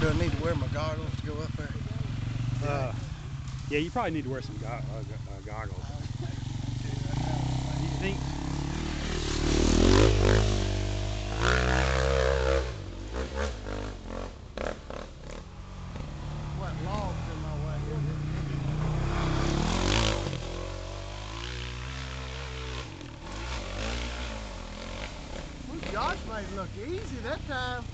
Do I need to wear my goggles to go up there? Uh, yeah, you probably need to wear some go uh, uh, goggles. You think? What logs in my way? Well, Josh made it look easy that time.